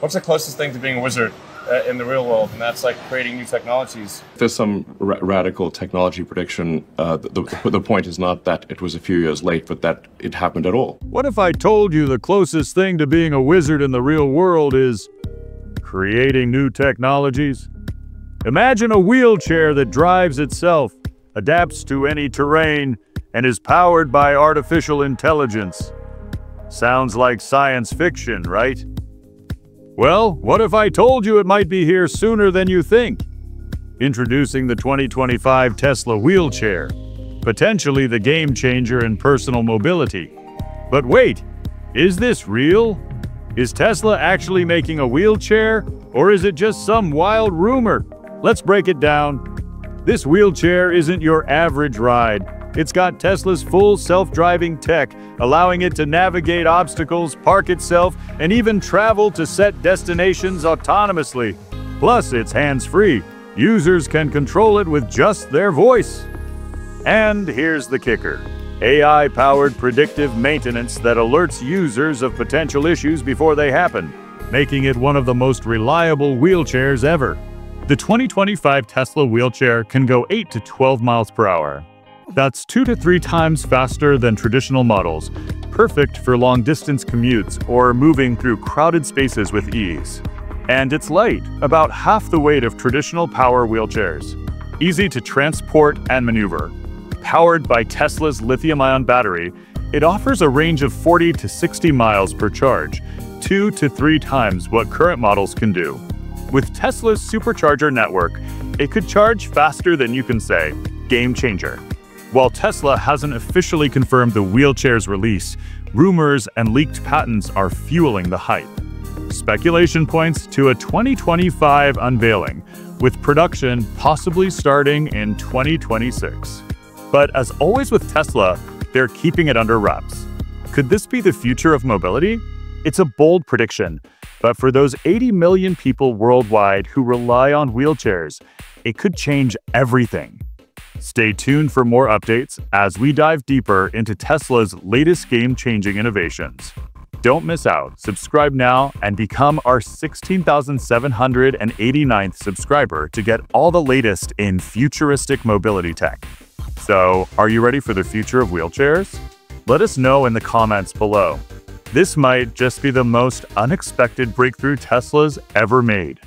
what's the closest thing to being a wizard uh, in the real world? And that's like creating new technologies. There's some ra- radical technology prediction. Uh, the, the, the point is not that it was a few years late, but that it happened at all. What if I told you the closest thing to being a wizard in the real world is creating new technologies? Imagine a wheelchair that drives itself, adapts to any terrain, and is powered by artificial intelligence. Sounds like science fiction, right? Well, what if I told you it might be here sooner than you think? Introducing the 2025 Tesla wheelchair, potentially the game changer in personal mobility. But wait, is this real? Is Tesla actually making a wheelchair, or is it just some wild rumor? Let's break it down. This wheelchair isn't your average ride. It's got Tesla's full self-driving tech, allowing it to navigate obstacles, park itself, and even travel to set destinations autonomously. Plus, it's hands-free. Users can control it with just their voice. And here's the kicker. AI-powered predictive maintenance that alerts users of potential issues before they happen, making it one of the most reliable wheelchairs ever. The 2025 Tesla wheelchair can go 8 to 12 miles per hour, that's two to three times faster than traditional models, perfect for long-distance commutes or moving through crowded spaces with ease. And it's light, about half the weight of traditional power wheelchairs. Easy to transport and maneuver. Powered by Tesla's lithium-ion battery, it offers a range of 40 to 60 miles per charge, two to three times what current models can do. With Tesla's supercharger network, it could charge faster than you can say. Game changer. While Tesla hasn't officially confirmed the wheelchair's release, rumors and leaked patents are fueling the hype. Speculation points to a 2025 unveiling, with production possibly starting in 2026. But as always with Tesla, they're keeping it under wraps. Could this be the future of mobility? It's a bold prediction, but for those 80 million people worldwide who rely on wheelchairs, it could change everything. Stay tuned for more updates as we dive deeper into Tesla's latest game-changing innovations. Don't miss out. Subscribe now and become our 16,789th subscriber to get all the latest in futuristic mobility tech. So, are you ready for the future of wheelchairs? Let us know in the comments below. This might just be the most unexpected breakthrough Tesla's ever made.